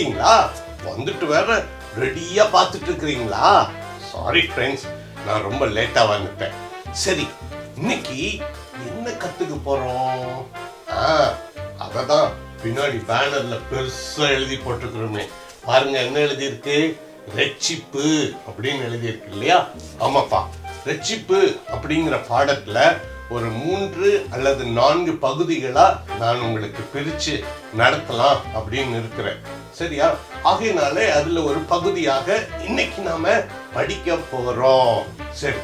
வந்துட்டீங்களா வந்துட்டு வேற ரெடியா பார்த்துட்டு இருக்கிறீங்களா சாரி ஃப்ரெண்ட்ஸ் நான் ரொம்ப லேட்டா வந்துட்டேன். சரி இன்னைக்கு என்ன கத்துக்க போறோம்? ஆ அததான் பின்னாடி பேனர்ல பெருசா எழுதி போட்டிருக்கிறோமே. பாருங்க என்ன எழுதியிருக்கு? ரட்சிப்பு அப்படின்னு எழுதியிருக்கு இல்லையா? ஆமாப்பா ரட்சிப்பு அப்படிங்கிற பாடத்துல ஒரு மூன்று அல்லது நான்கு பகுதிகளா நான் உங்களுக்கு பிரிச்சு நடத்தலாம் அப்படின்னு இருக்கிறேன். சரியா? ஆகையினாலே அதுல ஒரு பகுதியாக இன்னைக்கு நாம படிக்க போறோம். சரி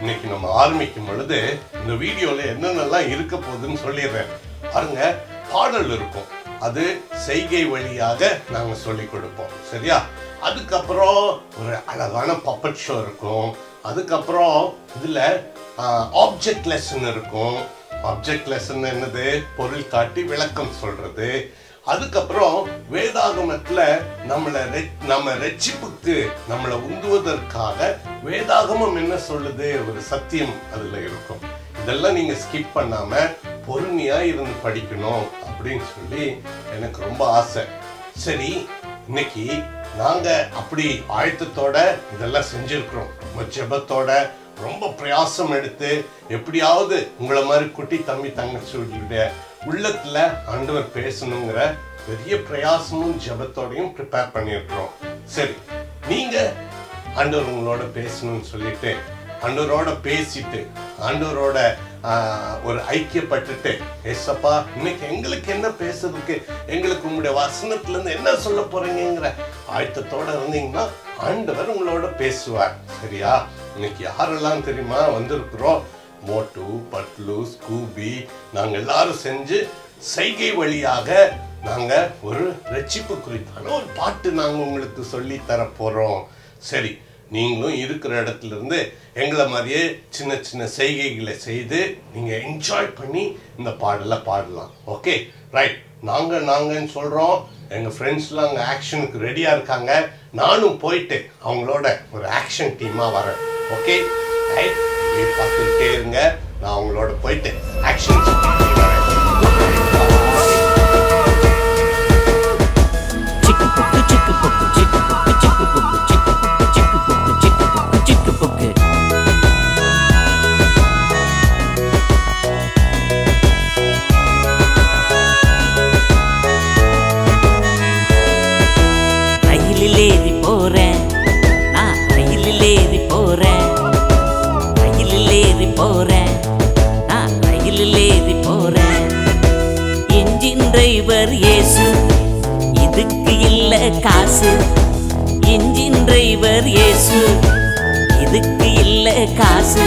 இன்னைக்கு நம்ம ஆரம்பிக்கும் பொழுது இந்த வீடியோல என்னென்னலாம் இருக்க போகுதுன்னு சொல்லிடுறேன். பாருங்க பாடல் இருக்கும். அது செய்கை வழியாக நாங்க சொல்லி கொடுப்போம். சரியா? அதுக்கப்புறம் ஒரு அழகான பப்பட் ஷோ இருக்கும். அதுக்கப்புறம் இதுல ஆப்ஜெக்ட் லெசன் இருக்கும். ஆப்ஜெக்ட் லெசன் என்னது? பொருள் காட்டி விளக்கம் சொல்றது. அதுக்கப்புறம் வேதாகமத்துல நம்மளை ரெ- நம்ம ரட்சிப்புக்கு நம்மளை உந்துவதற்காக வேதாகமம் என்ன சொல்லுது? ஒரு சத்தியம் அதுல இருக்கும். இதெல்லாம் நீங்க ஸ்கிப் பண்ணாம பொறுமையா இருந்து படிக்கணும் அப்படின்னு சொல்லி எனக்கு ரொம்ப ஆசை. சரி இன்னைக்கு நாங்க அப்படி ஆயத்தத்தோட இதெல்லாம் செஞ்சிருக்கிறோம். ரொம்ப ஜெபத்தோட ரொம்ப பிரயாசம் எடுத்து எப்படியாவது உங்களை மாதிரி குட்டி தம்பி தங்கச்சிகளுடைய உள்ளத்துல ஆண்டவர் பேசணுங்கிற பெரிய பிரயாசமும் ஜெபத்தோடையும் ப்ரிப்பேர் பண்ணியிருக்கிறோம். சரி நீங்க ஆண்டவர் உங்களோட பேசணும்னு சொல்லிட்டு ஆண்டவரோட பேசிட்டு ஆண்டவரோட ஆஹ், ஒரு ஐக்கியப்பட்டுட்டு ஏசப்பா இன்னைக்கு எங்களுக்கு என்ன பேசுறதுக்கு எங்களுக்கு உங்களுடைய வசனத்துலேருந்து என்ன சொல்ல போறீங்கிற ஆயத்தத்தோட இருந்தீங்கன்னா ஆண்டவர் உங்களோட பேசுவார். சரியா? இன்னைக்கு யாரெல்லாம் தெரியுமா வந்திருக்கிறோம்? மோட்டு பட்லு ஸ்கூபி நாங்கள் எல்லாரும் செஞ்சு செய்கை வழியாக நாங்கள் ஒரு ரட்சிப்பு குறித்தான ஒரு பாட்டு நாங்கள் உங்களுக்கு சொல்லி தர போகிறோம் சரி நீங்களும் இருக்கிற இடத்துல இருந்து எங்களை மாதிரியே சின்ன சின்ன செய்கைகளை செய்து நீங்கள் என்ஜாய் பண்ணி இந்த பாடலை பாடலாம். ஓகே ரைட் நாங்க நாங்கன்னு சொல்றோம். எங்க ஃப்ரெண்ட்ஸ்லாம் அங்கே ஆக்ஷனுக்கு ரெடியா இருக்காங்க. நானும் போயிட்டு அவங்களோட ஒரு ஆக்ஷன் டீமா வரேன். ஓகே ரைட் பார்த்துக்கிட்டே இருங்க. நான் அவங்களோட போயிட்டு ஆக்ஷன் வரேன். காசு. இன்ஜின் டிரைவர் இயேசு இதுக்கு இல்ல காசு.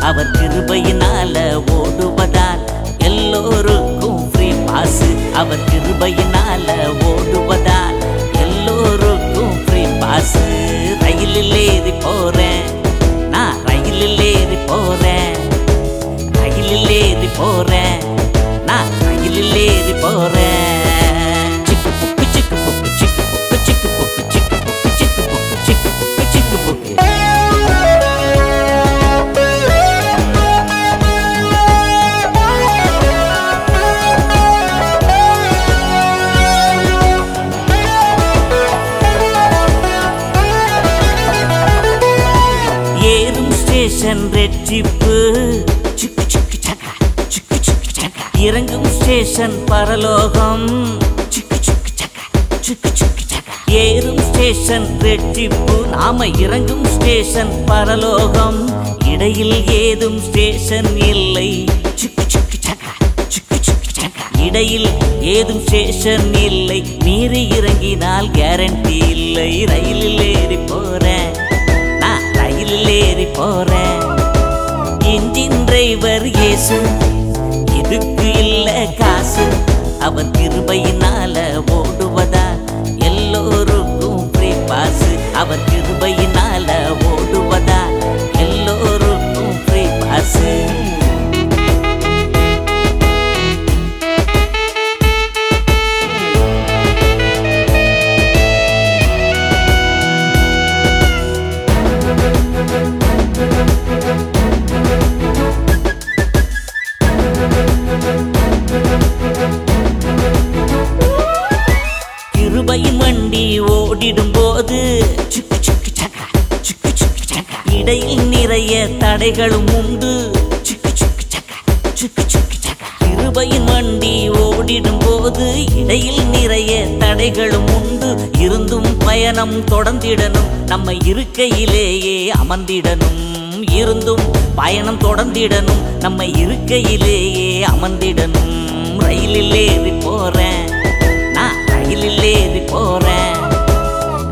அவர் கிருபையினால ஓடுவதால் எல்லோருக்கும் ஃப்ரீ பாசு அவர் கிருபையினால ஓடுவதால் எல்லோருக்கும் ஃப்ரீ பாசு ரயிலில் ஏறி போறேன். நான் ரயிலில் ஏறி போறேன். ரயிலில் ஏறி போறேன். நான் ரயிலில் ஏறி போறேன். ரெட்டிப்பு இறங்கும் ஸ்டேஷன் பரலோகம். ஏறும் ஸ்டேஷன் ரெட்டிப்பு நாம இறங்கும் ஸ்டேஷன் பரலோகம். இடையில் ஏதும் ஸ்டேஷன் இல்லை. இடையில் ஏதும் ஸ்டேஷன் இல்லை. மீறி இறங்கினால் கேரண்டி இல்லை. ரயிலில் ஏறி போறேன். நான் ரயிலில் ஏறி போறேன். டிரைவர் இயேசு. இதுக்கு இல்ல காசு அவர் கிருபையினால ஓடுவதா? எல்லோருக்கும் ஃப்ரீ பாஸ் அவர் கிருபையினால ஓடுவதா? எல்லோருக்கும் ஃப்ரீ பாஸ் தடைகளும் உண்டு. சுக்கு சுக்கு சக்கா சுக்கு சுக்கு சக்கா. கிருபையின் வண்டி ஓடிடும் போது இடையில் நிறைய தடைகளும் உண்டு. இருந்தும் பயணம் தொடர்ந்திடணும். நம்ம இருக்கையிலேயே அமர்ந்திடணும். இருந்தும் பயணம் தொடர்ந்திடணும். நம்ம இருக்கையிலேயே அமர்ந்திடணும். ரயிலில் ஏறி போறேன். நான் ரயிலில் ஏறி போறேன்.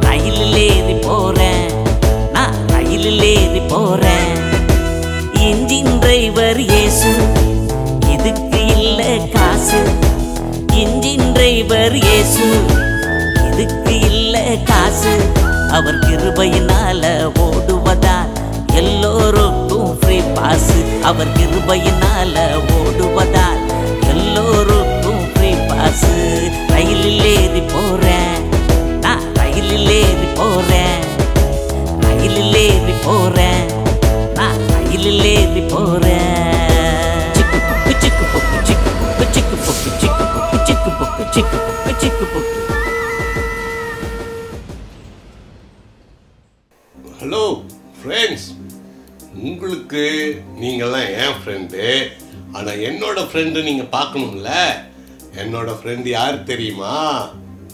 ரயிலில் ஏறி போறேன். நான் ரயிலில் ஏறி போறேன். இன்ஜின் டிரைவர் இயேசு. இதுக்கு இல்ல காசு. இன்ஜின் டிரைவர் இயேசு. இதுக்கு இல்ல காசு. அவர் கிருபையினால ஓடுவதால் எல்லோருக்கும் ஃப்ரீ பாஸ் அவர் கிருபையினால ஓடுவதால் எல்லோருக்கும் ஃப்ரீ பாஸ் ரயிலில் ஏறி போற ஃப்ரெண்டு நீங்கள் பார்க்கணும்ல? என்னோட ஃப்ரெண்டு யார் தெரியுமா?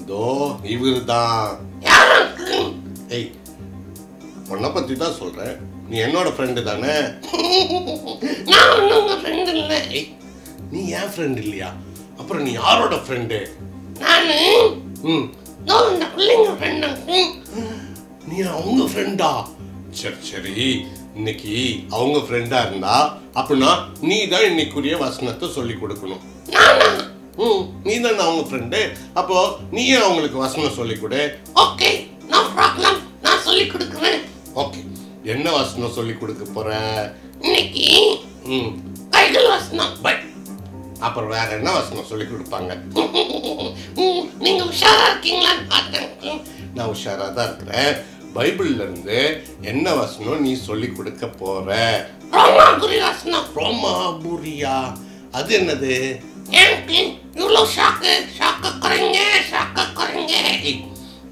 இதோ இவர் தான் ஏய் உன்னை பற்றி தான் சொல்கிறேன் நீ என்னோட ஃப்ரெண்டு தானே? நான் ஃப்ரெண்டு இல்லை. நீ என் ஃப்ரெண்ட் இல்லையா? அப்புறம் நீ யாரோட ஃப்ரெண்டு நான்? ம். பிள்ளைங்க ஃப்ரெண்டு நீ அவங்க ஃப்ரெண்டா சரி சரி. இன்னைக்கு அவங்க ஃப்ரெண்டா இருந்தா அப்படின்னா நீ தான் இன்னைக்குரிய வசனத்தை சொல்லி கொடுக்கணும். ம் நீ தான் அவங்க ஃப்ரெண்டு அப்போ நீயே அவங்களுக்கு வசனம் சொல்லி கொடு. ஓகே நோ ப்ராப்ளம் நான் சொல்லி கொடுக்குறேன். ஓகே என்ன வசனம் சொல்லி கொடுக்க போற? இன்னைக்கு ம். கைகள் வசனம். பை அப்புறம் வேற என்ன வசனம் சொல்லி கொடுப்பாங்க? நீங்க உஷாரா இருக்கீங்களான்னு பார்த்தேன் நான் உஷாரா தான் இருக்கிறேன். பைபிள்ல இருந்து என்ன வசனம் நீ சொல்லி கொடுக்க போற? ரோமாபுரியா? அது என்னது? இவ்வளோ ஷாக்கு? ஷாக்க குறைங்க ஷாக்க குறைங்க.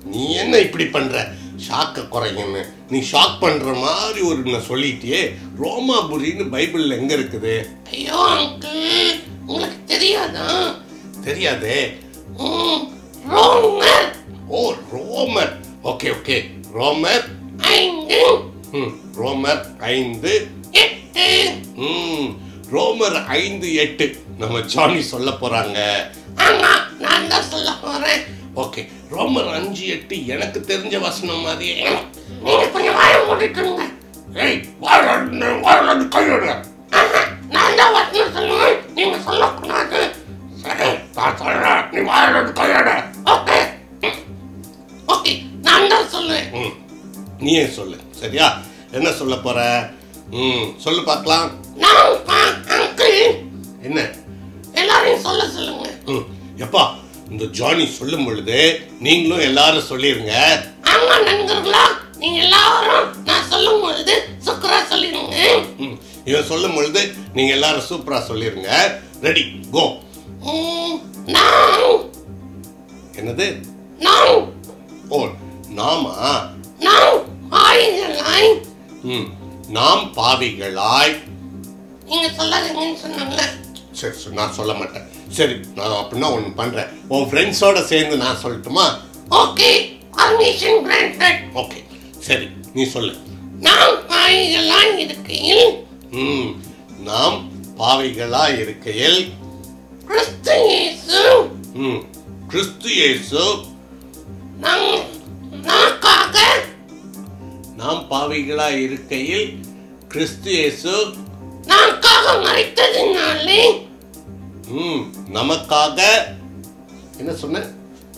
நீ என்ன இப்படி பண்ற? ஷாக்க குறைங்கன்னு நீ ஷாக் பண்ற மாதிரி ஒரு சொல்லிட்டியே. ரோமாபுரின்னு பைபிள்ல எங்க இருக்குது? ஐயோ அங்கிள் உங்களுக்கு தெரியாதா? தெரியாதே. ஓ ரோமர். Okay okay. ரோமர் ஐந்து. ரோமர் ஐந்து. எட்டு. ரோமர் ஐந்து எட்டு. நம்ம ஜானி சொல்ல போறாங்க. ஆமா நான் தான் சொல்ல போறேன். ஓகே. ரோமர் அஞ்சு எட்டு. எனக்கு தெரிஞ்ச வசனம் மாதிரியே நீங்க கொஞ்சம் வாய மூடிட்டுங்க ஏய் வாழ வாழ கையோட நான் தான் வசனம் சொல்லுவேன். நீங்க சொல்லக்கூடாது. சரி நான் சொல்றேன். நீ வாழ கையோட. ஓகே. நான் ம். நீயே சொல்லு. சரியா? என்ன சொல்ல போற? ம். சொல்லு பார்க்கலாம். என்ன? எல்லாரையும் சொல்ல சொல்லுங்க. ம். எப்பா இந்த ஜானி சொல்லும் பொழுது நீங்களும் எல்லாரும் சொல்லிருங்க. ஆமா நண்பர்களா நீங்க எல்லாரும் நான் சொல்லும் பொழுது சுக்கரா சொல்லிடுங்க ம். இவன் சொல்லும் பொழுது நீங்க எல்லாரும் சூப்பரா சொல்லிருங்க. ரெடி கோ என்னது? நான். ஓ நாமா நான் ஆயுதலாய் ம் நாம் பாவிகளாய். நீங்க சொல்லாதீங்கன்னு சொன்னாங்க சரி சரி நான் சொல்ல மாட்டேன். சரி நான் அப்படின்னா ஒன்று பண்ணுறேன் உன் ஃப்ரெண்ட்ஸோட சேர்ந்து நான் சொல்லட்டுமா? ஓகே பர்மிஷன் கிராண்டட் ஓகே சரி நீ சொல்லு. நான் ஆயுதலாய் இருக்கையில். ம் நாம் பாவிகளாய் இருக்கையில். கிறிஸ்து இயேசு. ம் கிறிஸ்து இயேசு. நம் நாக்காக? நாம் பாவிகளாய் இருக்கையில் கிறிஸ்து இயேசு நாக்காக மறைத்ததினாலே. ம் நமக்காக. என்ன சொன்ன?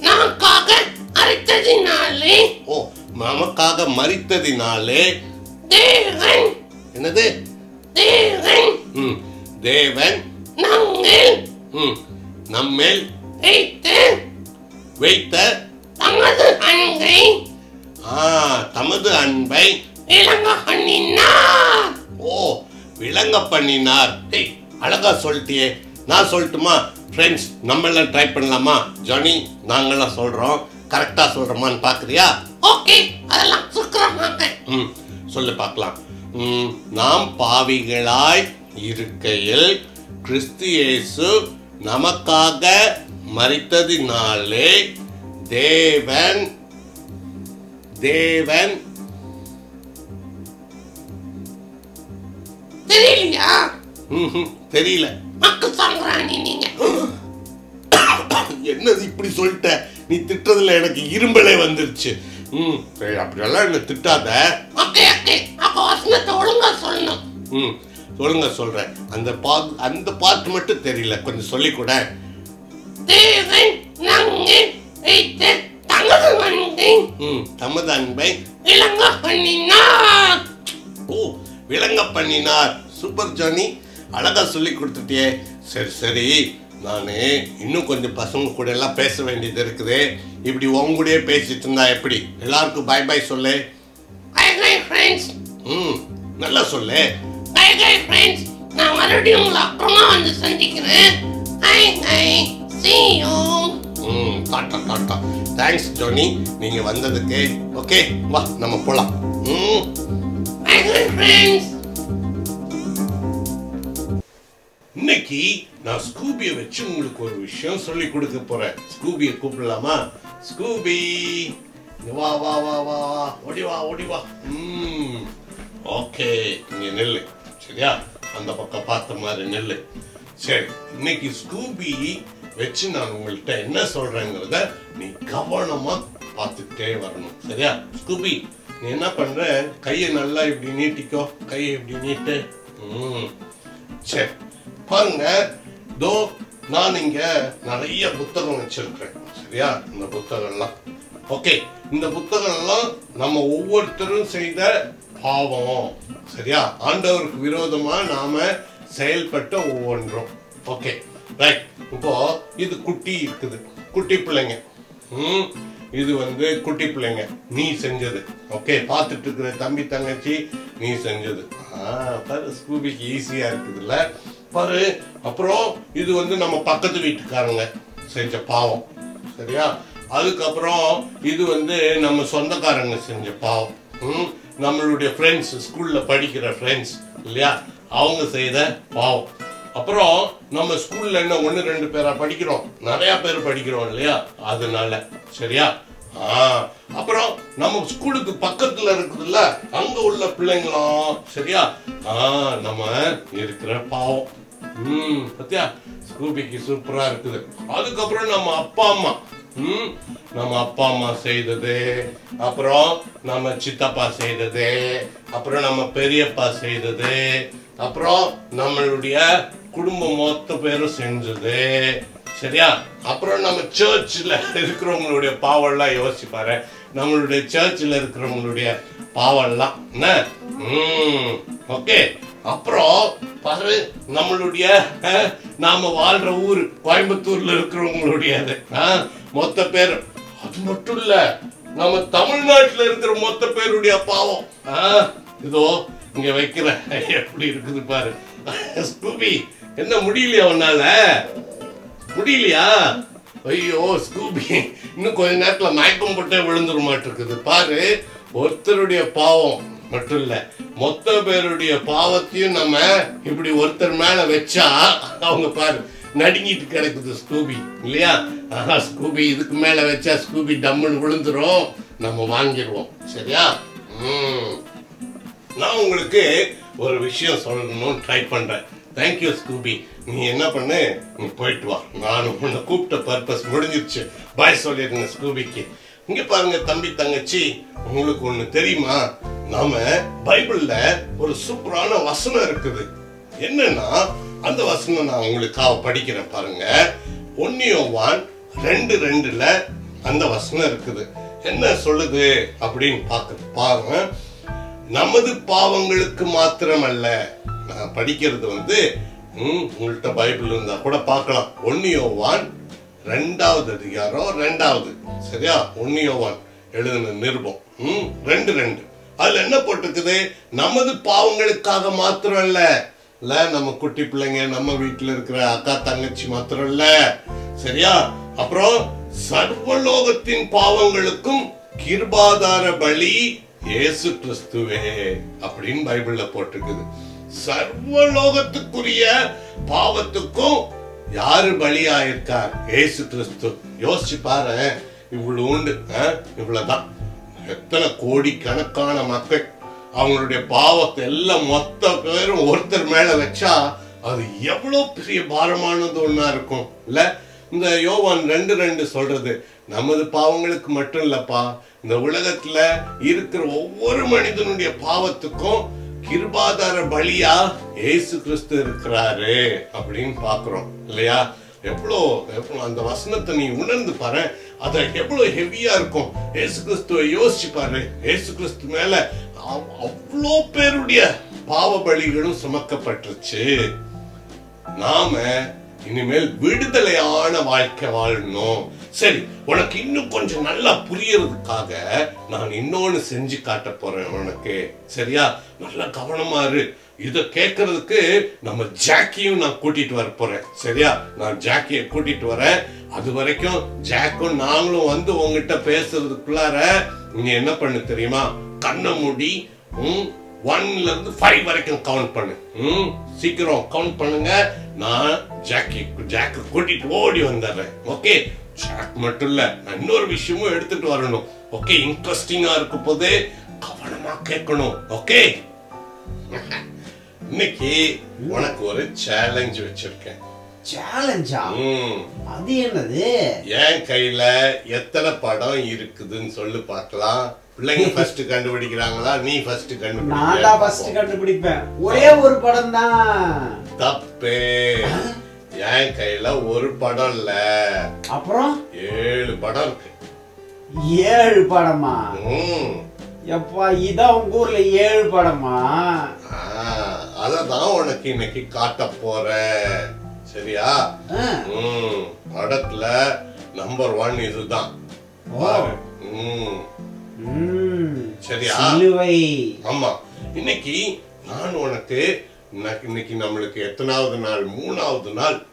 நாக்காக அரைத்ததினாலே ஓ நமக்காக மறித்ததினாலே தேவன். என்னது? தேவன். ம் தேவன். நாங்கள் ம் நம்மேல் வைத்த வைத்த தமது அன்பை. ஆ தமது அன்பை. விளங்க பண்ணினார் ஓ விளங்க பண்ணினார். டேய் அழகா சொல்லிட்டியே. நான் சொல்லட்டுமா? ஃப்ரெண்ட்ஸ் நம்ம எல்லாம் ட்ரை பண்ணலாமா? ஜானி நாங்கெல்லாம் சொல்றோம். கரெக்டா சொல்றமான்னு பாக்குறியா? ஓகே அதெல்லாம் சுக்கரமாங்க ம் சொல்லு பார்க்கலாம் நாம் பாவிகளாய் இருக்கையில் கிறிஸ்து இயேசு நமக்காக மரித்ததினாலே தேவன். தேவன். தெரியலையா? தெரியல. என்னது இப்படி சொல்லிட்ட? நீ திட்டதுல எனக்கு இரும்பலே வந்துருச்சு. ம் சரி அப்படியெல்லாம் என்ன திட்டாத? ஒழுங்கா சொல்லணும். ம் சொல்லுங்க சொல்றேன். அந்த பாட் அந்த பாட்டு மட்டும் தெரியல. கொஞ்சம் சொல்லி கூட. தேவன் தங்கது வந்து ம் தமது அன்பை இளங்க பண்ணினார் ஓ விளங்க பண்ணினார் சூப்பர் ஜானி அழகா சொல்லி கொடுத்துட்டியே. சரி சரி நான் இன்னும் கொஞ்சம் பசங்க கூட எல்லாம் பேச வேண்டியது இருக்குது. இப்படி உங்க கூடயே பேசிட்டு இருந்தா எப்படி? எல்லாருக்கும் பை பை சொல்லு. பை பை ஃப்ரெண்ட்ஸ் ம் நல்லா சொல்லு. பை பை ஃப்ரெண்ட்ஸ் நான் மறுபடியும் உங்களை அப்புறமா வந்து சந்திக்கிறேன். I I see you. ம் டாட்டா டாட்டா தேங்க்ஸ் ஜோனி நீங்கள் வந்ததுக்கு ஓகே வா நம்ம போகலாம் ம். இன்னைக்கு நான் ஸ்கூபியை வச்சு உங்களுக்கு ஒரு விஷயம் சொல்லி கொடுக்க போறேன். ஸ்கூபியை கூப்பிடலாமா? ஸ்கூபி வா வா வா வா வா. ஓடி வா ஓடி வா. ம். ஓகே இங்கே நெல் சரியா? அந்த பக்கம் பார்த்த மாதிரி நெல் சரி இன்னைக்கு ஸ்கூபி வச்சு நான் உங்கள்கிட்ட என்ன சொல்றேங்கிறத நீ கவனமா பார்த்துட்டே வரணும். சரியா? ஸ்கூபி நீ என்ன பண்ற? கையை நல்லா இப்படி நீட்டிக்கோ. கையை இப்படி நீட்டு. ம். சரி பாருங்க தோ நான் இங்க நிறைய புத்தகம் வச்சிருக்கிறேன். சரியா? இந்த புத்தகம்லாம். ஓகே. இந்த புத்தகம்லாம் நம்ம ஒவ்வொருத்தரும் செய்த பாவம். சரியா? ஆண்டவருக்கு விரோதமா நாம செயல்பட்ட ஒவ்வொன்றும். ஓகே. ரைட் இப்போ இது குட்டி இருக்குது. குட்டி பிள்ளைங்க. ம் இது வந்து குட்டி பிள்ளைங்க. நீ செஞ்சது. ஓகே பார்த்துட்டு இருக்கிற தம்பி தங்கச்சி நீ செஞ்சது. ஆ பாரு ஸ்கூபிக்கு ஈஸியாக இருக்குதுல்ல. பாரு அப்புறம் இது வந்து நம்ம பக்கத்து வீட்டுக்காரங்க செஞ்ச பாவம். சரியா? அதுக்கப்புறம் இது வந்து நம்ம சொந்தக்காரங்க செஞ்ச பாவம். ம், நம்மளுடைய ஃப்ரெண்ட்ஸ் ஸ்கூலில் படிக்கிற ஃப்ரெண்ட்ஸ் இல்லையா? அவங்க செய்த பாவம். அப்புறம் நம்ம ஸ்கூல்ல என்ன ஒண்ணு ரெண்டு பேரா படிக்கிறோம். நிறைய பேர் படிக்கிறோம் இல்லையா? அதனால. சரியா? அப்புறம் நம்ம ஸ்கூலுக்கு பக்கத்துல இருக்குதுல்ல அங்க உள்ள பிள்ளைங்களும். சரியா? ஆஹ் நம்ம இருக்கிற பாவம். ம் பத்தியா? ஸ்கூபிக்கு சூப்பரா இருக்குது. அதுக்கப்புறம் நம்ம அப்பா அம்மா. ம் நம்ம அப்பா அம்மா செய்தது. அப்புறம் நம்ம சித்தப்பா செய்தது. அப்புறம் நம்ம பெரியப்பா செய்தது. அப்புறம் நம்மளுடைய குடும்பம் மொத்த பேரும் செஞ்சது சரியா? அப்புறம் நம்ம சர்ச்சில் இருக்கிறவங்களுடைய பாவம்லாம் யோசிப்பாரு. நம்மளுடைய சர்ச்சில் இருக்கிறவங்களுடைய பாவம்லாம் என்ன? ஓகே அப்புறம் பாரு நம்மளுடைய நாம வாழ்ற ஊர் கோயம்புத்தூர்ல இருக்கிறவங்களுடையது. அஹ், மொத்த பேர் அது மட்டும் இல்ல நம்ம தமிழ்நாட்டுல இருக்கிற மொத்த பேருடைய பாவம் இதோ இங்க வைக்கிற எப்படி இருக்குது பாரு. ஸ்கூபி என்ன முடியலையா உன்னால? முடியலையா? ஐயோ ஸ்கூபி இன்னும் கொஞ்ச நேரத்துல மயக்கம் போட்டே விழுந்துட மாட்டிருக்குது. பாரு ஒருத்தருடைய பாவம் மட்டும் இல்ல மொத்த பேருடைய பாவத்தையும் நம்ம இப்படி ஒருத்தர் மேல வச்சா அவங்க பாரு நடுங்கிட்டு கிடக்குது ஸ்கூபி இல்லையா? ஆஹா ஸ்கூபி இதுக்கு மேல வச்சா ஸ்கூபி டம்முன்னு விழுந்துரும். நம்ம வாங்கிடுவோம் சரியா? ம். நான் உங்களுக்கு ஒரு விஷயம் சொல்லணும்னு ட்ரை பண்ணுறேன் தேங்க்யூ ஸ்கூபி நீ என்ன பண்ணு? நீ போயிட்டு வா. நான் உன்னை கூப்பிட்ட பர்பஸ் முடிஞ்சிருச்சு. பாய் சொல்லிடுங்க ஸ்கூபிக்கு இங்கே பாருங்க தம்பி தங்கச்சி. உங்களுக்கு ஒன்று தெரியுமா? நாம பைபிளில் ஒரு சூப்பரான வசனம் இருக்குது. என்னன்னா அந்த வசனம் நான் உங்களுக்காக படிக்கிறேன் பாருங்க. ஒன்னியோவான் ரெண்டு ரெண்டுல அந்த வசனம் இருக்குது. என்ன சொல்லுது அப்படின்னு பார்க்க பாருங்க. நமது பாவங்களுக்கு மாத்திரமல்ல. நான் படிக்கிறது வந்து உங்கள்கிட்ட பைபிள் இருந்தா கூட பார்க்கலாம். ஒன்னியோவான் ரெண்டாவது அதிகாரம் ரெண்டாவது. சரியா? ஒன்னியோவான் எழுதின நிருபம். ம், ரெண்டு ரெண்டு. அதுல என்ன போட்டிருக்குது? நமது பாவங்களுக்காக மாத்திரம் இல்ல இல்ல நம்ம குட்டி பிள்ளைங்க நம்ம வீட்டுல இருக்கிற அக்கா தங்கச்சி மாத்திரம் இல்ல சரியா? அப்புறம் சர்வலோகத்தின் பாவங்களுக்கும் கிருபாதார பலி இயேசு கிறிஸ்துவே அப்படின்னு பைபிள்ல போட்டிருக்குது. சர்வலோகத்துக்குரிய பாவத்துக்கும் யாரு பலியாயிருக்கார்? ஏசு கிறிஸ்து. யோசிச்சு பாரு இவ்வளவு உண்டு இவ்வளவுதான். எத்தனை கோடி கணக்கான மக்கள் அவங்களுடைய பாவத்தை எல்லாம் மொத்த பேரும் ஒருத்தர் மேல வச்சா அது எவ்வளவு பெரிய பாரமானது ஒன்னா இருக்கும் இல்ல? இந்த யோவான் ரெண்டு ரெண்டு சொல்றது நமது பாவங்களுக்கு மட்டும் இல்லப்பா இந்த உலகத்துல இருக்கிற ஒவ்வொரு மனிதனுடைய பாவத்துக்கும் கிருபாதார பலியா இயேசு கிறிஸ்து இருக்கிறாரு அப்படின்னு பாக்குறோம் இல்லையா? எவ்வளோ எவ்வளோ அந்த வசனத்தை நீ உணர்ந்து பாரு. அது எவ்வளோ ஹெவியா இருக்கும். இயேசு கிறிஸ்துவை யோசிச்சு பாரு. இயேசு கிறிஸ்து மேல அவ்வளோ பேருடைய பாவ பலிகளும் சுமக்கப்பட்டுருச்சு. நாம இனிமேல் விடுதலையான வாழ்க்கை வாழணும். சரி உனக்கு இன்னும் கொஞ்சம் நல்லா புரியறதுக்காக நான் இன்னொன்னு செஞ்சு காட்ட போறேன் உனக்கு. சரியா? நல்லா கவனமா இரு. இத கேட்கறதுக்கு நம்ம ஜாக்கியும் நான் கூட்டிட்டு வர போறேன். சரியா? நான் ஜாக்கிய கூட்டிட்டு வரேன். அது வரைக்கும் ஜாக்கும் நாங்களும் வந்து உங்ககிட்ட பேசுறதுக்குள்ளார நீ என்ன பண்ணு தெரியுமா? கண்ணை மூடி ஒன்ல இருந்து ஃபைவ் வரைக்கும் கவுண்ட் பண்ணு. ம் சீக்கிரம் கவுண்ட் பண்ணுங்க. நான் ஜாக்கி ஜாக்கு கூட்டிட்டு ஓடி வந்துடுறேன். ஓகே ஜாக் மட்டும் இல்ல நான் இன்னொரு விஷயமும் எடுத்துட்டு வரணும். ஓகே இன்ட்ரெஸ்டிங்கா இருக்க போதே கவனமா கேட்கணும். ஓகே இன்னைக்கு உனக்கு ஒரு சேலஞ்ச் வச்சிருக்கேன். சேலஞ்சா அது என்னது? என் கையில எத்தனை படம் இருக்குதுன்னு சொல்லு பார்க்கலாம். பிள்ளைங்க ஃபர்ஸ்ட் கண்டுபிடிக்கிறாங்களா? நீ ஃபர்ஸ்ட் தான் ஃபர்ஸ்ட் கண்டுபிடிப்பேன். ஒரே ஒரு படம் தான் தப்பு என் கையில ஒரு படம் இல்ல. அப்புறம்? ஏழு படம் இருக்கு. ஏழு படமா. எப்பா இதான் உங்க ஊர்ல ஏழு படமா? அததான் உனக்கு இன்னைக்கு காட்ட போறேன். சரியா? படத்துல நம்பர் ஒன் இதுதான். சரியா? ஆமா. இன்னைக்கு நான் உனக்கு இன்னைக்கு- நம்மளுக்கு எத்தனாவது நாள்? மூணாவது நாள்.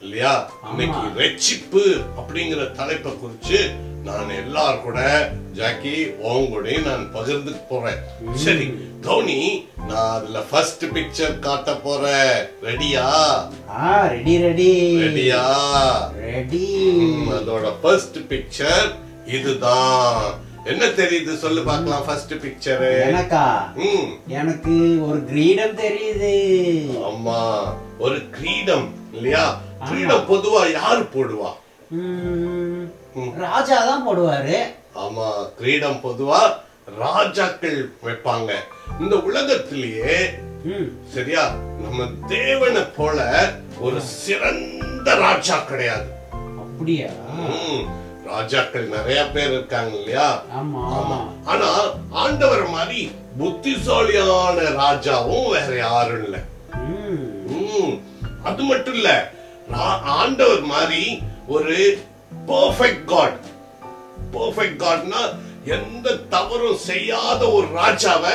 இல்லையா? இன்னைக்கு ஆமா. ரெச்சிப்பு அப்படிங்கிற தலைப்பை குறிச்சு நான் எல்லார் கூட ஜாக்கி உன் கூடயும் நான் பகிர்ந்துக்க போறேன். சரி. தோனி நான் அதுல ஃபர்ஸ்ட் பிக்சர் காட்ட போறேன். ரெடியா ரெடி ரெடி ரெடியா ரெடி அதோட ஃபர்ஸ்ட் பிக்சர் இதுதான். என்ன தெரியுது? சொல்லு பார்க்கலாம் ஃபர்ஸ்ட் பிக்சரு எனக்கா? எனக்கு ஒரு கிரீடம் தெரியுது. ஆமா ஒரு கிரீடம் இல்லையா? கிரீடம் பொதுவா யாரு போடுவா. ராஜா தான் போடுவாரு. ஆமா கிரீடம் பொதுவா ராஜாக்கள் வைப்பாங்க. இந்த உலகத்திலேயே சரியா? நம்ம தேவனை போல ஒரு சிறந்த ராஜா கிடையாது. அப்படியா? ராஜாக்கள் நிறைய பேர் இருக்காங்க இல்லையா? ஆனா ஆண்டவர் மாதிரி புத்திசாலியான ராஜாவும் வேற யாரும் இல்லை. அது மட்டும் இல்ல ஆண்டவர் மாதிரி ஒரு பெர்ஃபெக்ட் காட் பெர்ஃபெக்ட் காட்னா எந்த தவறும் செய்யாத ஒரு ராஜாவை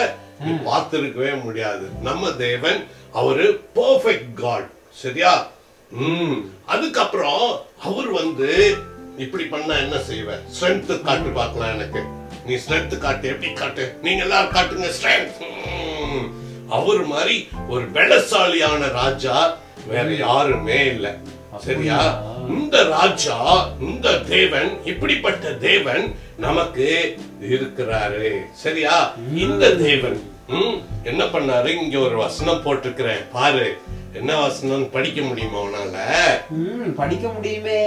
பார்த்திருக்கவே முடியாது. நம்ம தேவன் அவரு பெர்ஃபெக்ட் காட் சரியா? ம். அதுக்கப்புறம் அவர் வந்து இப்படி பண்ணா என்ன செய்வ? ஸ்ட்ரென்த் காட்டு பார்க்கலாம் எனக்கு. நீ ஸ்ட்ரென்த் காட்டு எப்படி காட்டு? நீங்க எல்லாரும் காட்டுங்க ஸ்ட்ரென்த் அவர் மாதிரி ஒரு பலசாலியான ராஜா வேற யாருமே இல்ல. சரியா? இந்த ராஜா இந்த தேவன் இப்படிப்பட்ட தேவன் நமக்கு இருக்கிறாரு. சரியா? இந்த தேவன் என்ன பண்ணாரு? இங்க ஒரு வசனம் போட்டிருக்கிறேன். பாரு. என்ன வசனம் படிக்க முடியுமா உன்னால? படிக்க முடியுமே.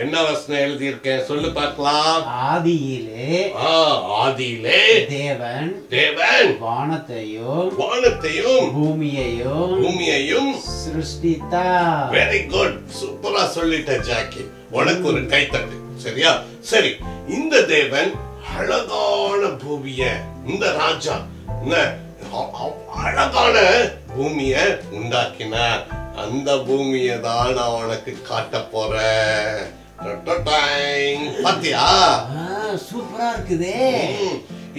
என்ன வசனம் எழுதியிருக்கேன்? சொல்லு பார்க்கலாம். ஆதியிலே ஆ, ஆதியிலே தேவன் தேவன் வானத்தையும் வானத்தையும் பூமியையும் பூமியையும் சிருஷ்டித்தா வெரி குட் சூப்பரா சொல்லிட்ட ஜாக்கி. உனக்கு ஒரு கைத்தட்டு. சரியா? சரி. இந்த தேவன் அழகான பூமிய இந்த ராஜா அழகான பூமிய உண்டாக்கினார். அந்த பூமியை தான் நான் உனக்கு காட்ட போறேன். பாத்தியா? சூப்பரா இருக்குதே.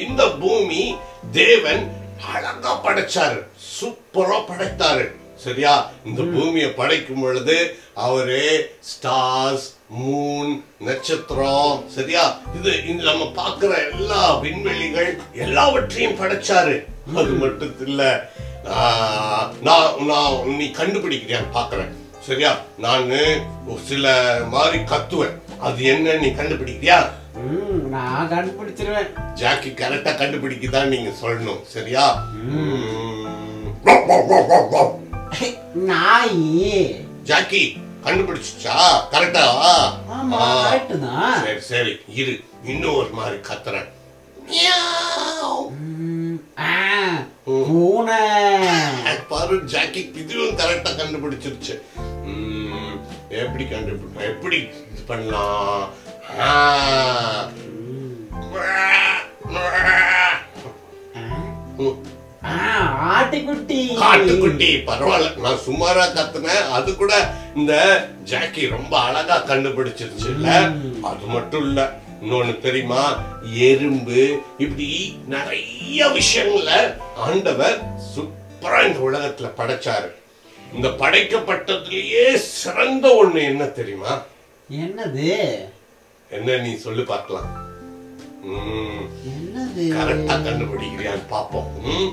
இந்த பூமி தேவன் அழகா படைச்சாரு. சூப்பரா படைத்தாரு. சரியா? இந்த பூமியை படைக்கும் பொழுது அவரு ஸ்டார்ஸ் மூன் நட்சத்திரம். சரியா? இது நம்ம பார்க்கிற எல்லா விண்வெளிகள் எல்லாவற்றையும் படைச்சாரு. அது மட்டும் இல்ல நான் நான் நீ கண்டுபிடிக்கிறியான்னு பாக்குறேன் சரியா? நான் சில மாதிரி கத்துவேன். அது என்ன நீ கண்டுபிடிக்கிறியா? நான் கண்டுபிடிச்சிருவேன். ஜாக்கி கரெக்டா கண்டுபிடிக்கதான் நீங்க சொல்லணும் சரியா? நாயி. ஜாக்கி கண்டுபிடிச்சிச்சா? கரெக்டா? சரி சரி இரு. இன்னும் ஒரு மாதிரி கத்துறேன். பாரு ஜாக்கி இதுவும் கரெக்டா கண்டுபிடிச்சிருச்சு. எப்படி கண்டுபிடி எப்படி இது பண்ணலாம்? காட்டுக்குட்டி பரவாயில்ல. நான் சுமாரா கத்துனேன். அது கூட இந்த ஜாக்கி ரொம்ப அழகா கண்டுபிடிச்சிருச்சு இல்ல அது மட்டும் இல்ல. இன்னொன்னு தெரியுமா? எறும்பு. இப்படி நிறைய விஷயங்கள ஆண்டவர் சூப்பரா இந்த உலகத்துல படைச்சாரு. இந்த படைக்கப்பட்டதுலயே சிறந்த ஒண்ணு என்ன தெரியுமா? என்னது? என்ன நீ சொல்லு பார்க்கலாம். கரெக்டா ம்?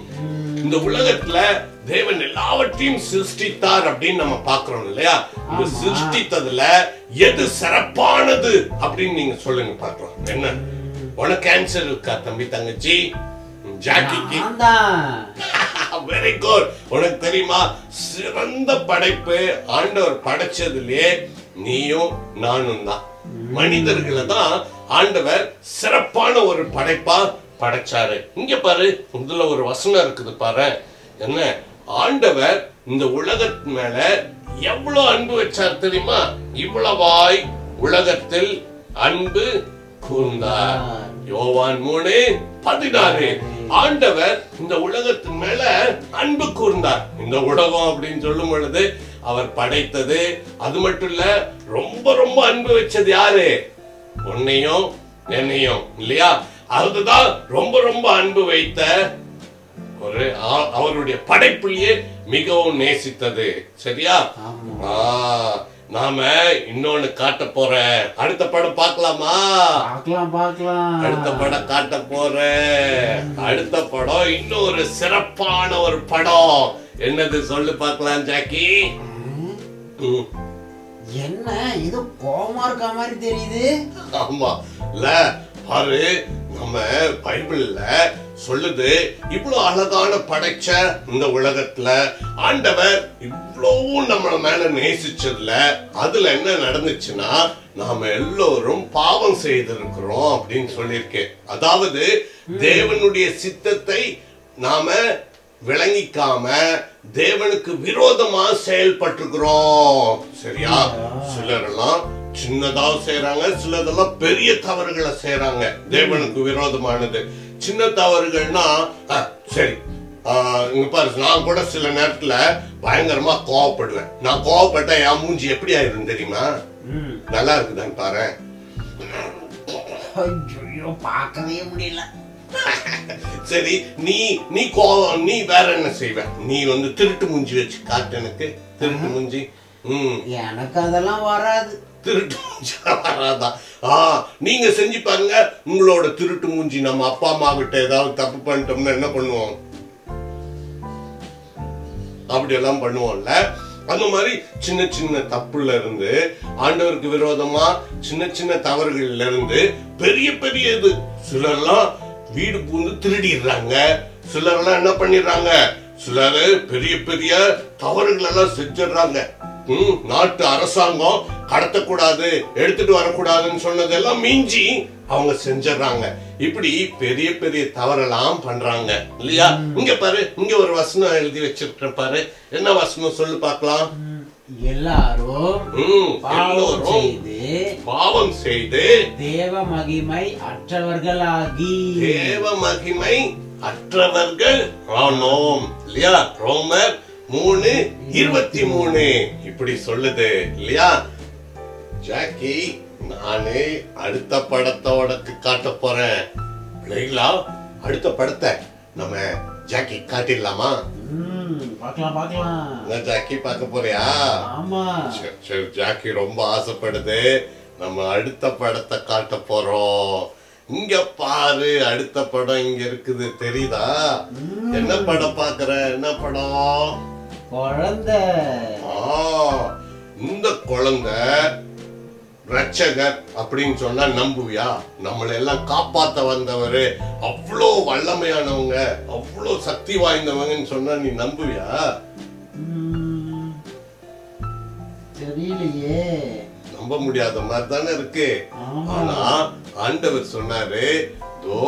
இந்த உலகத்துல தேவன் எல்லாவற்றையும் சிருஷ்டித்தார் அப்படின்னு நம்ம பாக்குறோம் இல்லையா? இந்த. சிருஷ்டித்ததுல எது சிறப்பானது அப்படின்னு நீங்க சொல்லுங்க பார்க்கலாம். என்ன? உனக்கு ஆன்சர் இருக்கா தம்பி தங்கச்சி? ஜாக்கிக்கு வெரி குட் உனக்கு தெரியுமா? சிறந்த படைப்பு ஆண்டவர் படைச்சதுலயே நீயும் நானும் தான். மனிதர்களை தான் ஆண்டவர் சிறப்பான ஒரு படைப்பா படைச்சாரு. இங்க பாரு இதுல ஒரு வசனம் இருக்குது பாரு. என்ன? ஆண்டவர் இந்த உலகத்து மேல எவ்வளவு அன்பு வச்சார் தெரியுமா? இவ்வளவாய் உலகத்தில் அன்பு கூர்ந்தார். யோவான் மூணு பதினாறு. ஆண்டவர் இந்த உலகத்து மேல அன்பு கூர்ந்தார். இந்த உலகம் அப்படின்னு சொல்லும் பொழுது அவர் படைத்தது அது மட்டும் இல்ல ரொம்ப ரொம்ப அன்பு வச்சது யாரு? உன்னையும் என்னையும் இல்லையா? அதுதான் ரொம்ப ரொம்ப அன்பு வைத்த ஒரு அவருடைய படைப்புலயே மிகவும் நேசித்தது. சரியா? நாம இன்னொன்னு காட்ட போறேன். அடுத்த படம் பார்க்கலாமா? பார்க்கலாம் பார்க்கலாம். அடுத்த படம் காட்ட போறேன். அடுத்த படம் இன்னும் ஒரு சிறப்பான ஒரு படம். என்னது சொல்லு பார்க்கலாம் ஜாக்கி. என்ன? இது கோவமா இருக்க மாதிரி தெரியுது. ஆமா. இல்ல பாரு நம்ம பைபிள்ல சொல்லுது இவ்வளவு அழகான படைச்ச இந்த உலகத்துல ஆண்டவர் இவ்வளவும் நம்மள மேல நேசிச்சதுல அதுல என்ன நடந்துச்சுன்னா நாம எல்லோரும் பாவம் செய்திருக்கிறோம் அப்படின்னு சொல்லியிருக்கேன். அதாவது தேவனுடைய சித்தத்தை நாம விளங்கிக்காம தேவனுக்கு விரோதமா செயல்பட்டிருக்கிறோம். சரியா? சிலரெல்லாம் சின்னதா செய்றாங்க சிலதெல்லாம் பெரிய தவறுகளை செய்றாங்க. தேவனுக்கு விரோதமானது. சின்ன தவறுகள்னா சரி. இங்க பாரு நான் கூட சில நேரத்துல பயங்கரமா கோவப்படுவேன். நான் கோவப்பட்டா என் மூஞ்சி எப்படி ஆயிரும் தெரியுமா. நல்லா இருக்குதான்னு பாரு. பார்க்கவே முடியல. சரி நீ நீ கோவம் நீ வேற என்ன செய்வ? நீ வந்து திருட்டு மூஞ்சி வச்சு காட்டு எனக்கு. திருட்டு மூஞ்சி. ம். எனக்கு அதெல்லாம் வராது. திருட்டு மூஞ்சி வராதா? ஆ நீங்க செஞ்சு பாருங்க. உங்களோட திருட்டு மூஞ்சி நம்ம அப்பா அம்மா கிட்ட ஏதாவது தப்பு பண்ணிட்டோம்னா என்ன பண்ணுவோம்? அப்படி எல்லாம் பண்ணுவோம்ல. அந்த மாதிரி சின்ன சின்ன தப்புல இருந்து ஆண்டவருக்கு விரோதமா சின்ன சின்ன தவறுகள்ல இருந்து பெரிய பெரிய இது சிலர்லாம் வீடு பூந்து திருடிடுறாங்க. சிலர்லாம் என்ன பண்ணிடுறாங்க? சிலர் பெரிய பெரிய தவறுகள் எல்லாம் செஞ்சிடுறாங்க. ம், நாட்டு அரசாங்கம் கடத்தக்கூடாது எடுத்துட்டு வரக்கூடாதுன்னு சொன்னதெல்லாம் மிஞ்சி அவங்க செஞ்சிடறாங்க. இப்படி பெரிய பெரிய தவறெல்லாம் பண்றாங்க. இல்லையா? இங்க பாரு இங்க ஒரு வசனம் எழுதி வச்சிருக்கேன் பாரு. என்ன வசனம் சொல்லு பார்க்கலாம். எல்லாரும் பாவம் செய்து பாவம் செய்து தேவ மகிமை அற்றவர்களாகி. தேவ மகிமை அற்றவர்கள் ஆனோம். இல்லையா? ரோமர் மூணு இருபத்தி மூணு. இப்படி சொல்லுது இல்லையா? ஜாக்கி நானே அடுத்த படத்தோட காட்ட போறேன். அடுத்த படத்தை நம்ம ஜாக்கி காட்டிடலாமா? பார்க்கலாம் பார்க்கலாம். ஜாக்கி பார்க்க போறியா? ஆமா. சரி, ஜாக்கி ரொம்ப ஆசைப்படுது. நம்ம அடுத்த படத்தை காட்ட போறோம். இங்க பாரு அடுத்த படம் இங்க இருக்குது. தெரியுதா? என்ன படம் பாக்குற என்ன படம்? குழந்தை. இந்த குழந்தை ரட்சகர் அப்படின்னு சொன்னா நம்புவியா? நம்மளை எல்லாம் காப்பாத்த வந்தவரு. அவ்வளோ வல்லமையானவங்க அவ்வளோ சக்தி வாய்ந்தவங்கன்னு சொன்னா நீ நம்புவியா? தெரியலையே. நம்ப முடியாத மாதிரி தானே இருக்கு. ஆனா ஆண்டவர் சொன்னாரு தோ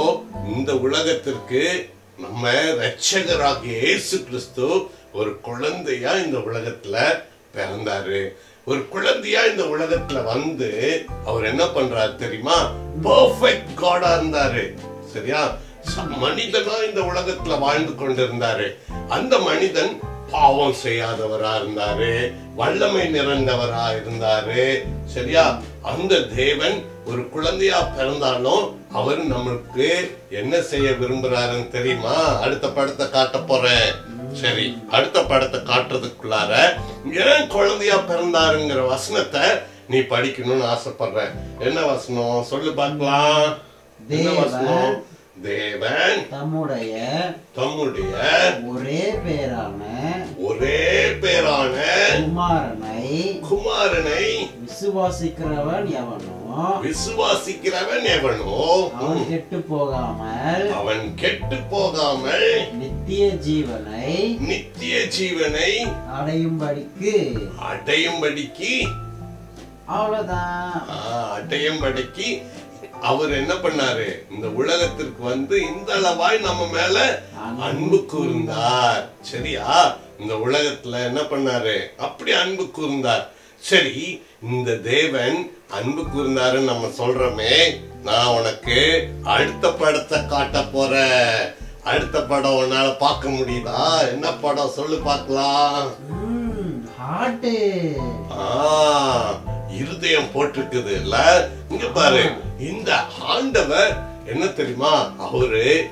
இந்த உலகத்திற்கு நம்ம ரட்சகராகிய இயேசு கிறிஸ்து ஒரு குழந்தையா இந்த உலகத்துல பிறந்தாரு. ஒரு குழந்தையா இந்த உலகத்துல வந்து அவர் என்ன பண்றாரு தெரியுமா? பெர்ஃபெக்ட் காடா இருந்தாரு. சரியா? மனிதனா இந்த உலகத்துல வாழ்ந்து கொண்டிருந்தாரு. அந்த மனிதன் பாவம் செய்யாதவரா இருந்தாரு. வல்லமை நிறைந்தவரா இருந்தாரு. சரியா? அந்த தேவன் ஒரு குழந்தையா பிறந்தாலும் அவர் நம்மளுக்கு என்ன செய்ய விரும்புறாருன்னு தெரியுமா? அடுத்த படத்தை காட்ட போறேன். சரி அடுத்த படத்தை காட்டுறதுக்குள்ளார ஏன் குழந்தையா பிறந்தாருங்கிற வசனத்தை நீ படிக்கணும்னு ஆசைப்படுற என்ன வசனம்? சொல்லு பார்க்கலாம். என்ன தேவன் வசனம்? தேவன் தம்முடைய தம்முடைய ஒரே பேரான ஒரே பேரான குமாரனை குமாரனை விசுவாசிக்கிறவன் எவனோ. விசுவாசிக்கிறவன் எவனோ? அவன் கெட்டு போகாமல் அவன் கெட்டு போகாமல் நித்திய ஜீவனை நித்திய ஜீவனை அடையும்படிக்கு அடையும்படிக்கு அவ்வளவுதான். அடையும்படிக்கு அவர் என்ன பண்ணாரு? இந்த உலகத்திற்கு வந்து இந்த அளவாய் நம்ம மேல அன்பு கூர்ந்தார். சரியா? இந்த உலகத்துல என்ன பண்ணாரு? அப்படி அன்பு கூர்ந்தார். சரி இந்த தேவன் அன்பு கூர்ந்தாருன்னு நம்ம சொல்றோமே நான் உனக்கு அடுத்த படத்தை காட்ட போறேன். அடுத்த படம் உன்னால பார்க்க முடியுதா? என்ன படம்? சொல்லு பார்க்கலாம். இருதயம் போட்டிருக்குது இல்ல? இங்க பாரு இந்த ஆண்டவர் என்ன தெரியுமா? அவரு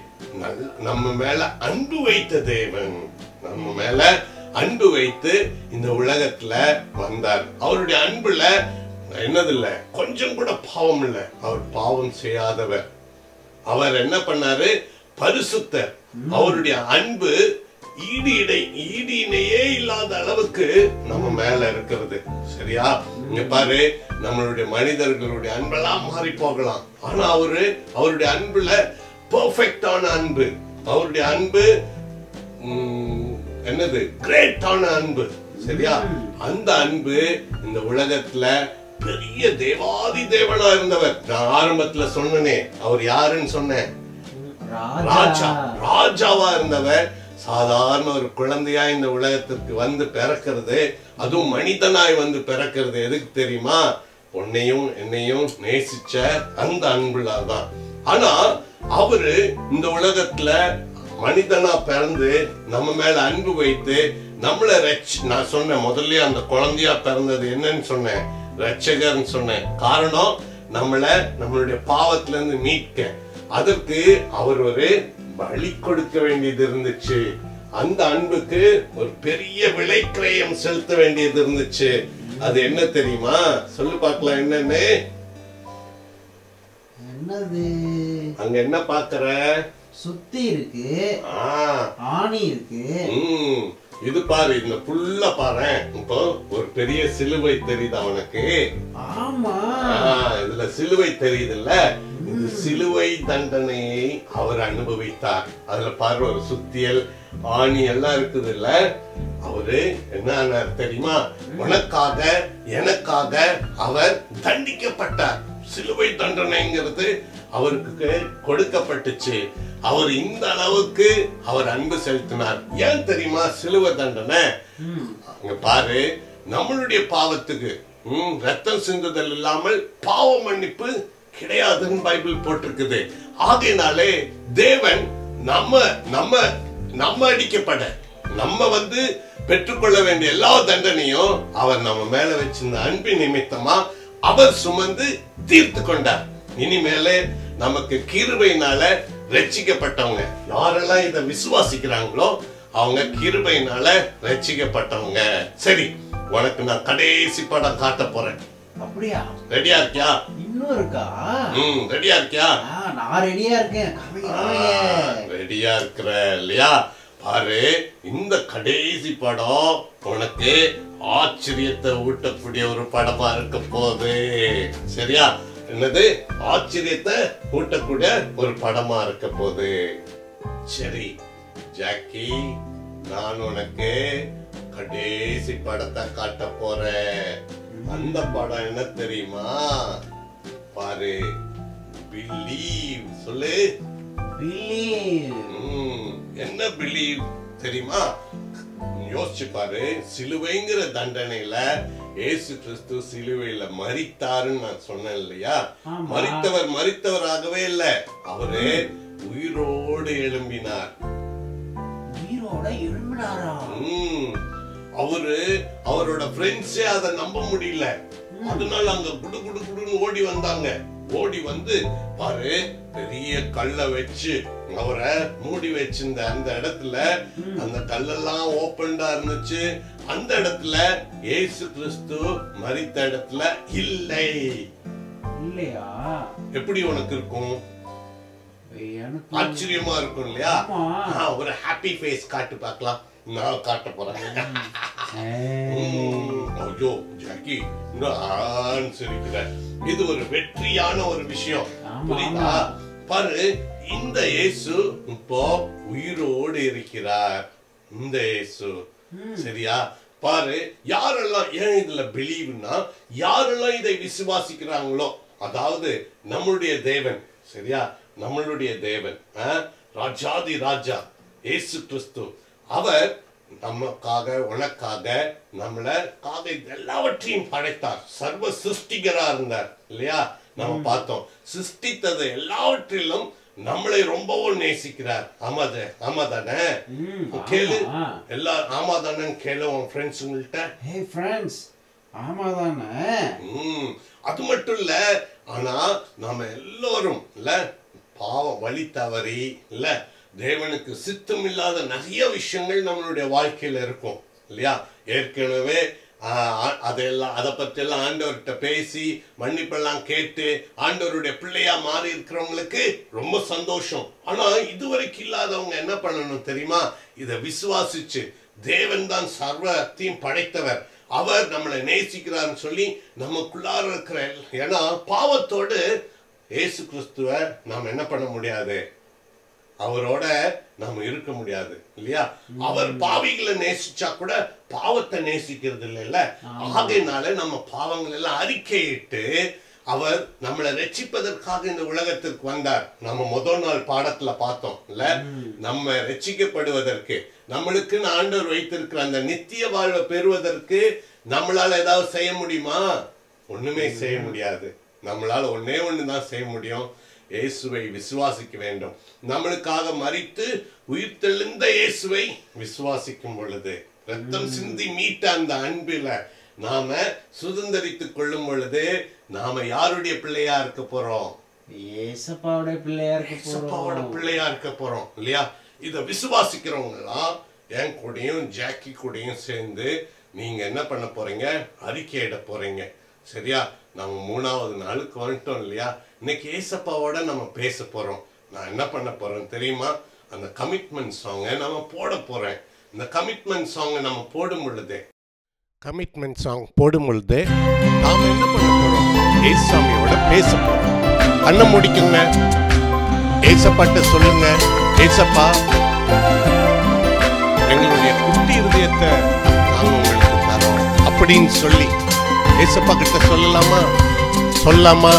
நம்ம மேல அன்பு வைத்த தேவன். நம்ம மேல அன்பு வைத்து இந்த உலகத்துல வந்தார். அவருடைய அன்புல என்னது இல்ல கொஞ்சம் கூட பாவம் இல்ல. அவர் பாவம் செய்யாதவர். அவர் என்ன பண்ணாரு? பரிசுத்தர். அவருடைய அன்பு ஈடு இடை ஈடு இணையே இல்லாத அளவுக்கு நம்ம மேல இருக்கிறது. சரியா? இங்க பாரு நம்மளுடைய மனிதர்களுடைய அன்பெல்லாம் மாறி போகலாம். ஆனா அவரு அவருடைய அன்புல பெர்ஃபெக்டான அன்பு. அவருடைய அன்பு என்னது? கிரேட்டான அன்பு. சரியா? அந்த அன்பு இந்த உலகத்துல பெரிய தேவாதி தேவனா இருந்தவர். நான் ஆரம்பத்துல சொன்னனே அவர் யாருன்னு சொன்னேன். ராஜா. ராஜா ராஜாவா இருந்தவர். சாதாரண ஒரு குழந்தையா இந்த உலகத்திற்கு வந்து பிறக்கிறது. அதுவும் மனிதனாய் வந்து பிறக்கிறது. எதுக்கு தெரியுமா? உன்னையும் என்னையும் நேசிச்ச அந்த அன்புல தான். ஆனா அவரு இந்த உலகத்துல மனிதனா பிறந்து நம்ம மேல அன்பு வைத்து நம்மள ரட்ச நான் சொன்னேன் முதல்ல அந்த குழந்தையா பிறந்தது என்னன்னு சொன்னேன். ரட்சகர்னு சொன்னேன். காரணம் நம்மள நம்மளுடைய பாவத்துல இருந்து மீட்க. அதற்கு அவர் ஒரு பலி கொடுக்க வேண்டியது இருந்துச்சு. அந்த அன்புக்கு ஒரு பெரிய விலைக்கிரயம் செலுத்த வேண்டியது இருந்துச்சு. அது என்ன தெரியுமா? சொல்லு பார்க்கலாம் என்னன்னு? என்னது? அங்க என்ன பாக்குற? சுத்தி இருக்கு ஆணி இருக்கு. இது பாரு இந்த புல்ல பாரு இப்போ ஒரு பெரிய சிலுவை தெரியுது அவனுக்கு ஆமா. இதுல சிலுவை தெரியுதுல்ல? இந்த சிலுவை தண்டனையை அவர் அனுபவித்தார். அதுல பாரு ஒரு சுத்தியல் ஆணி எல்லாம் இருக்குது இல்ல அவரு என்ன தெரியுமா? உனக்காக எனக்காக அவர் தண்டிக்கப்பட்டார். சிலுவை தண்டனைங்கிறது அவருக்கு கொடுக்கப்பட்டுச்சு. அவர் இந்த அளவுக்கு அவர் அன்பு செலுத்தினார். ஏன் தெரியுமா? சிலுவை தண்டனை. அங்க பாரு நம்மளுடைய பாவத்துக்கு உம் ரத்தம் சிந்துதல் இல்லாமல் பாவ மன்னிப்பு கிடையாதுன்னு பைபிள் போட்டிருக்குது. ஆகையினாலே தேவன் நம்ம நம்ம நம்ம அடிக்கப்பட நம்ம வந்து பெற்றுக்கொள்ள வேண்டிய எல்லா தண்டனையும் அவர் நம்ம மேல வச்சிருந்த அன்பின் நிமித்தமா அவர் சுமந்து தீர்த்து கொண்டார் இனிமேலே நமக்கு கிருபையினால ரட்சிக்கப்பட்டவங்க. யாரெல்லாம் இதை விசுவாசிக்கிறாங்களோ அவங்க கிருபையினால ரட்சிக்கப்பட்டவங்க. சரி உனக்கு நான் கடைசி படம் காட்ட போறேன். அப்படியா? ரெடியா இருக்கியா? இன்னும் இருக்கா? ம் ரெடியா இருக்கியா? நான் ரெடியா இருக்கேன். ரெடியா இருக்கிற இல்லையா? பாரு இந்த கடைசி படம் உனக்கு ஆச்சரியத்தை ஊட்டக்கூடிய ஒரு படமா இருக்க போகுது. சரியா? என்னது ஆச்சரியத்தை ஊட்டக்கூடிய ஒரு படமா இருக்க போகுது சரி ஜாக்கி நான் உனக்கு கடைசி படத்தை காட்ட போறேன். அந்த படம் என்ன தெரியுமா? பாரு பிலீவ் சொல்லு. ம், என்ன பிலீவ் தெரியுமா? யோசிச்சு பாரு சிலுவைங்கிற தண்டனையில இயேசு கிறிஸ்து சிலுவையில மரித்தாருன்னு நான் சொன்னேன் இல்லையா? ஆமா. மரித்தவர் மரித்தவராகவே இல்ல. அவரு உயிரோடு எழும்பினார். உயிரோட எழும்பினாரா? அவரு அவரோட ஃப்ரெண்ட்ஸே அதை நம்ப முடியல. அதனால அங்க குடு குடு குடுன்னு ஓடி வந்தாங்க. ஓடி வந்து பாரு பெரிய கல்லை வச்சு அவரை மூடி வச்சிருந்த அந்த இடத்துல அந்த கல்லெல்லாம் ஓப்பன்டா இருந்துச்சு. அந்த இடத்துல இயேசு கிறிஸ்து மரித்த இடத்துல இல்லை. இல்லையா? எப்படி உனக்கு இருக்கும்? ஆச்சரியமா இருக்கும் இல்லையா? ஒரு ஹாப்பி ஃபேஸ் காட்டு பார்க்கலாம். நான் காட்ட போறேன். ஐயோ ஜாக்கி இன்னும் ஆன்னு சிரிக்கிற இது ஒரு வெற்றியான ஒரு விஷயம். புரியுதா. பாரு இந்த இயேசு இப்போ உயிரோடு இருக்கிறார். இந்த இயேசு சரியா? பாரு யாரெல்லாம் ஏன் இதுல பிலீவ்னா யாரெல்லாம் இதை விசுவாசிக்கிறாங்களோ அதாவது நம்மளுடைய தேவன். சரியா? நம்மளுடைய தேவன்? ராஜாதி ராஜா இயேசு கிறிஸ்து. அவர் நமக்காக உனக்காக நம்மளுக்காக எல்லாவற்றையும் படைத்தார். சர்வ சிருஷ்டிகரா இருந்தார். இல்லையா? நம்ம பார்த்தோம். சிருஷ்டித்தது எல்லாவற்றிலும் நம்மளை ரொம்பவும் நேசிக்கிறார் ஆமா ஆமா தானே கேளு. ஆமா. எல்லா ஆமா தானே கேளு உன் ஃப்ரெண்ட்ஸுங்கள்ட்ட Hey friends, ஆமாதானே? ம் அது மட்டும் இல்ல ஆனா நாம எல்லோரும் இல்ல பாவம் வழி தவறி இல்ல தேவனுக்கு சித்தம் இல்லாத நிறைய விஷயங்கள் நம்மளுடைய வாழ்க்கையில இருக்கும் இல்லையா? ஏற்கனவே அதையெல்லாம் அதெல்லாம் அதை பற்றியெல்லாம் ஆண்டவர்கிட்ட பேசி மன்னிப்பெல்லாம் கேட்டு ஆண்டவருடைய பிள்ளையா மாறி இருக்கிறவங்களுக்கு ரொம்ப சந்தோஷம். ஆனா இதுவரைக்கும் இல்லாதவங்க என்ன பண்ணணும் தெரியுமா? இதை விசுவாசிச்சு. தேவன் தான் சர்வத்தையும் படைத்தவர். அவர் நம்மளை நேசிக்கிறார்னு சொல்லி நமக்குள்ளார இருக்கிற ஏன்னா பாவத்தோடு இயேசு கிறிஸ்துவ நாம் என்ன பண்ண முடியாது? அவரோட நாம இருக்க முடியாது இல்லையா? அவர் பாவிகளை நேசிச்சா கூட பாவத்தை நேசிக்கிறது இல்லைல்ல ஆகையினால நம்ம பாவங்கள் எல்லாம் அறிக்கையிட்டு அவர் நம்மளை ரட்சிப்பதற்காக இந்த உலகத்திற்கு வந்தார். நம்ம முதல் நாள் பாடத்துல பார்த்தோம் இல்ல? நம்ம ரட்சிக்கப்படுவதற்கு நம்மளுக்கு ஆண்டவர் வைத்திருக்கிற அந்த நித்திய வாழ்வை பெறுவதற்கு நம்மளால ஏதாவது செய்ய முடியுமா? ஒண்ணுமே செய்ய முடியாது. நம்மளால ஒண்ணே ஒண்ணுதான் செய்ய முடியும். இயேசுவை விசுவாசிக்க வேண்டும். நம்மளுக்காக மறித்து உயிர்த்தெழுந்த இயேசுவை விசுவாசிக்கும் பொழுது ரத்தம் சிந்தி மீட்ட அந்த அன்பில நாம சுதந்திரித்துக் கொள்ளும் பொழுது நாம யாருடைய பிள்ளையா இருக்க போறோம்? ஏசப்பாவுடைய பிள்ளையா இருக்க ஏசப்பாவோட பிள்ளையா இருக்க போறோம் இல்லையா? இத விசுவாசிக்கிறவங்கலாம் என் கூடயும் ஜாக்கி கூடயும் சேர்ந்து நீங்க என்ன பண்ண போறீங்க? அறிக்கையிட போறீங்க. சரியா? நம்ம மூணாவது நாளுக்கு வந்துட்டோம் இல்லையா? இன்னைக்கு ஏசப்பாவோட நம்ம பேச போறோம். நான் என்ன பண்ண போறேன் தெரியுமா? அந்த கமிட்மெண்ட் சாங்கை நம்ம போட போறேன். இந்த கமிட்மெண்ட் சாங்கை நம்ம போடும் பொழுது. கமிட்மெண்ட் சாங் போடும் பொழுது நாம என்ன பண்ண போறோம்? ஏசாமியோட பேச போறோம். கண்ணை முடிக்குங்க. ஏசப்பாட்ட சொல்லுங்க. ஏசப்பா எங்களுடைய குட்டி இருதயத்தை நாங்கள் உங்களுக்கு தரோம் அப்படின்னு சொல்லி ஏசப்பா கிட்ட சொல்லலாமா? சொல்லாமா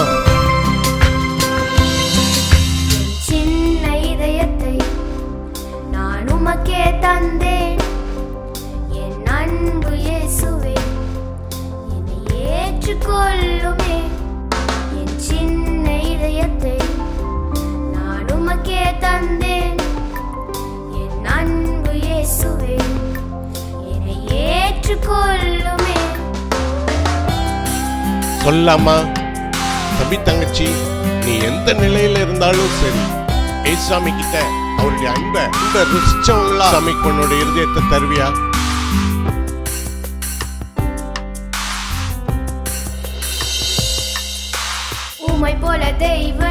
சின்ன இதயத்தை நான் உமக்கே தந்தேன். என் அன்பு இயேசுவே என்னை ஏற்றுக்கொள்ளுமே. என் சின்ன இதயத்தை நான் உமக்கே தந்தேன். என் அன்பு இயேசுவே என்னை சொல்லலாமா? தம்பி தங்கச்சி நீ எந்த நிலையில இருந்தாலும் சரி. ஏசாமி கிட்ட அவருடைய அன்பை அன்பை ருசிச்சவங்களா சாமிக்கு உன்னோட இருதயத்தை தருவியா? போல தெய்வன்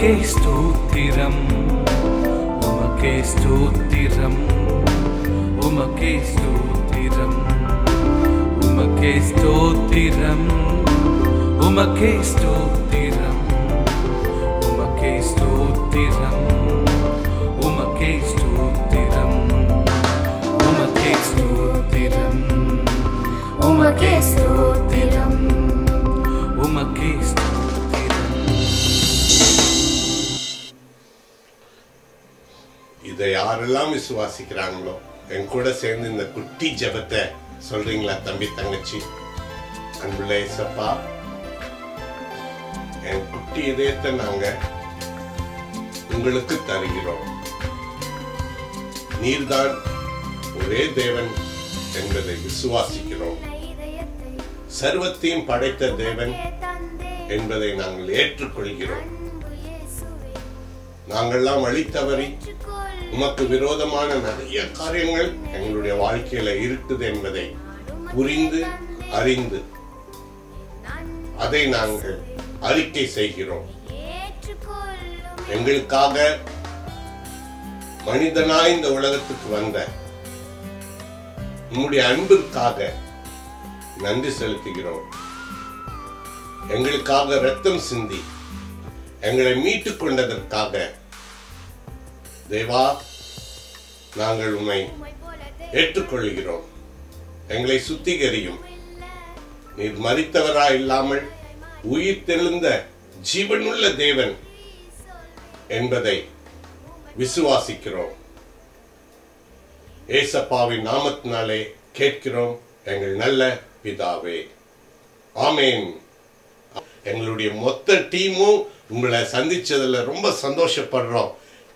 உமக்கே ஸ்தோத்திரம். உமக்கே ஸ்தோத்திரம். உமக்கே ஸ்தோத்திரம். உமக்கே ஸ்தோத்திரம். உமக்கே ஸ்தோத்திரம் இதை யாரெல்லாம் விசுவாசிக்கிறாங்களோ என் கூட சேர்ந்து இந்த குட்டி ஜெபத்தை சொல்றீங்களா தம்பி தங்கச்சி? அன்புள்ள இசப்பா என் குட்டி இதயத்தை நாங்க உங்களுக்கு தருகிறோம். நீர்தான் ஒரே தேவன் என்பதை விசுவாசிக்கிறோம். சர்வத்தையும் படைத்த தேவன் என்பதை நாங்கள் ஏற்றுக்கொள்கிறோம். நாங்கள்லாம் வழி தவறி உமக்கு விரோதமான நிறைய காரியங்கள் எங்களுடைய வாழ்க்கையில இருக்குது என்பதை புரிந்து அறிந்து அதை நாங்கள் அறிக்கை செய்கிறோம். எங்களுக்காக மனிதனாய் இந்த உலகத்துக்கு வந்த உம்முடைய அன்பிற்காக நன்றி செலுத்துகிறோம். எங்களுக்காக ரத்தம் சிந்தி எங்களை மீட்டுக் கொண்டதற்காக தேவா நாங்கள் உம்மை ஏற்றுக்கொள்கிறோம். எங்களை சுத்திகரியும். நீர் மறித்தவரா இல்லாமல் உயிர் தெழுந்த ஜீவனுள்ள தேவன் என்பதை விசுவாசிக்கிறோம். ஏசப்பாவின் நாமத்தினாலே கேட்கிறோம் எங்கள் நல்ல பிதாவே. ஆமேன். எங்களுடைய மொத்த டீமும் உங்களை சந்திச்சதுல ரொம்ப சந்தோஷப்படுறோம்.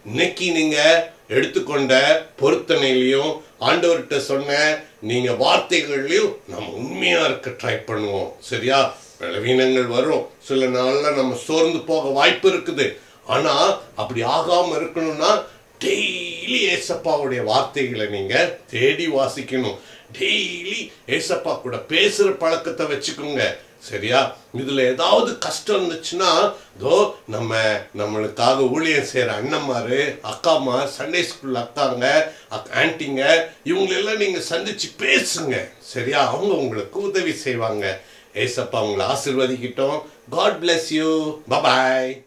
இன்னைக்கு நீங்க எடுத்துக்கொண்ட பொருத்தனையிலையும் ஆண்டவர்கிட்ட சொன்ன நீங்க வார்த்தைகள்லையும் நம்ம உண்மையா இருக்க ட்ரை பண்ணுவோம். சரியா? பலவீனங்கள் வரும். சில நாள்ல நம்ம சோர்ந்து போக வாய்ப்பு இருக்குது. ஆனா அப்படி ஆகாம இருக்கணும்னா டெய்லி ஏசப்பாவுடைய வார்த்தைகளை நீங்க தேடி வாசிக்கணும். டெய்லி ஏசப்பா கூட பேசுற பழக்கத்தை வச்சுக்கோங்க. சரியா? இதுல ஏதாவது கஷ்டம் இருந்துச்சுன்னா தோ நம்ம நம்மளுக்காக ஊழியம் செய்யற அண்ணன்மாரு அக்காமா சண்டே ஸ்கூல் அக்காங்க அக்- ஆன்ட்டிங்க இவங்களெல்லாம் நீங்க சந்திச்சு பேசுங்க. சரியா? அவங்க உங்களுக்கு உதவி செய்வாங்க. ஏசப்பா உங்களை ஆசிர்வதிக்கிட்டோம். God bless you bye bye